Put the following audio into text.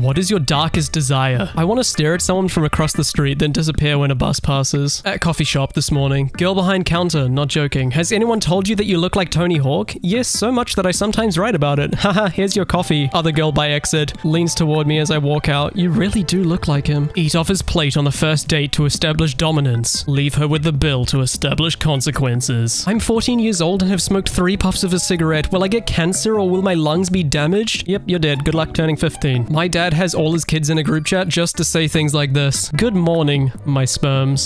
What is your darkest desire? I want to stare at someone from across the street, then disappear when a bus passes. At coffee shop this morning. Girl behind counter, not joking. Has anyone told you that you look like Tony Hawk? Yes, so much that I sometimes write about it. Haha, here's your coffee. Other girl by exit. Leans toward me as I walk out. You really do look like him. Eat off his plate on the first date to establish dominance. Leave her with the bill to establish consequences. I'm 14 years old and have smoked three puffs of a cigarette. Will I get cancer or will my lungs be damaged? Yep, you're dead. Good luck turning 15. My dad has all his kids in a group chat just to say things like this. Good morning, my sperms.